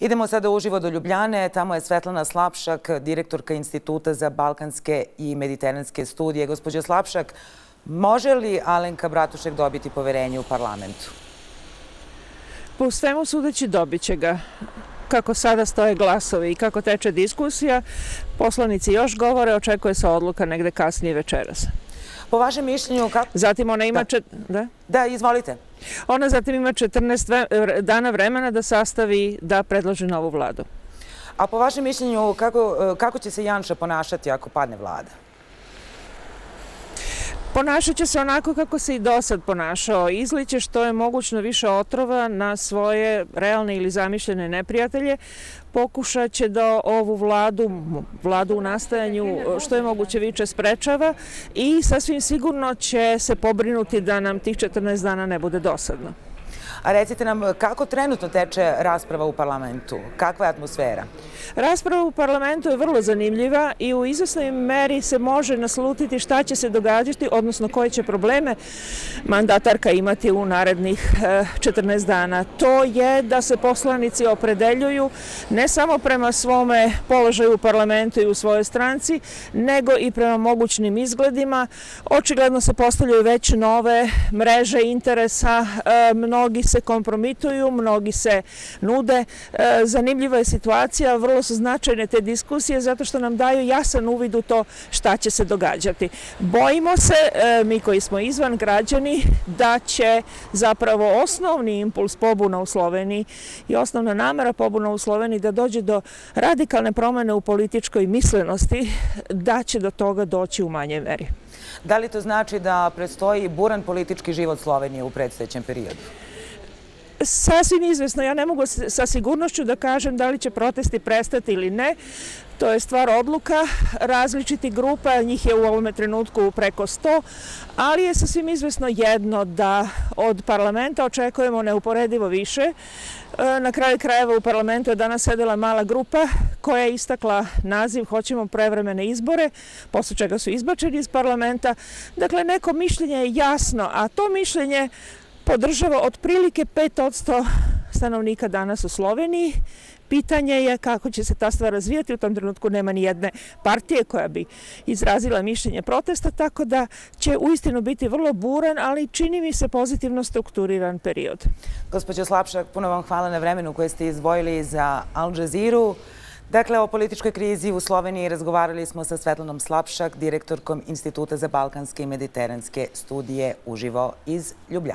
Idemo sada uživo do Ljubljane. Tamo je Svetlana Slapšak, direktorka Instituta za balkanske i mediteranske studije. Gospodin Slapšak, može li Alenka Bratušek dobiti poverenje u parlamentu? Po svemu sudeći dobit će ga. Kako sada stoje glasovi i kako teče diskusija, poslanici još govore, očekuje se odluka negde kasnije večeras. Po vašem mišljenju... Zatim ona ima... Da, izvolite. Ona zatim ima 14 dana vremena da sastavi da predloži novu vladu. A po vašem mišljenju, kako e, će se Janša ponašati ako padne vlada? Ponašat će se onako kako se i do sad ponašao. Izliće što je mogućno više otrova na svoje realne ili zamišljene neprijatelje. Pokušat će da ovu vladu, vladu u nastajanju, što je moguće više sprečava i sasvim sigurno će se pobrinuti da nam tih 14 dana ne bude dosadno. A recite nam kako trenutno teče rasprava u parlamentu? Kakva je atmosfera? Rasprava u parlamentu je vrlo zanimljiva i u izvesnoj meri se može naslutiti šta će se događati, odnosno koje će probleme mandatarka imati u narednih eh, 14 dana. To je da se poslanici opredeljuju ne samo prema svome položaju u parlamentu i u svojoj stranci, nego i prema mogućnim izgledima. Očigledno se postavljaju već nove mreže interesa, eh, mnogi se kompromituju, mnogi se nude. E, zanimljiva je situacija, vrlo su značajne te diskusije zato što nam daju jasan uvid u to šta će se događati. Bojimo se, e, mi koji smo izvan građani, da će zapravo osnovni impuls pobuna u Sloveniji i osnovna namera pobuna u Sloveniji da dođe do radikalne promene u političkoj mislenosti, da će do toga doći u manje meri. Da li to znači da predstoji buran politički život Slovenije u predstojećem periodu? Sasvim izvesno, ja ne mogu sa sigurnošću da kažem da li će protesti prestati ili ne. To je stvar odluka različiti grupa, njih je u ovome trenutku preko 100, ali je sasvim izvesno jedno da od parlamenta očekujemo neuporedivo više. E, na kraju krajeva u parlamentu je danas sedela mala grupa koja je istakla naziv Hoćemo prevremene izbore, posle čega su izbačeni iz parlamenta. Dakle, neko mišljenje je jasno, a to mišljenje podržava otprilike 5% stanovnika danas u Sloveniji. Pitanje je kako će se ta stvar razvijati. U tom trenutku nema ni jedne partije koja bi izrazila mišljenje protesta, tako da će uistinu biti vrlo buran, ali čini mi se pozitivno strukturiran period. Gospodin Slapšak, puno vam hvala na vremenu koje ste izdvojili za Al Jazeera. Dakle, o političkoj krizi u Sloveniji razgovarali smo sa Svetlanom Slapšak, direktorkom Instituta za balkanske i mediteranske studije uživo iz Ljubljana.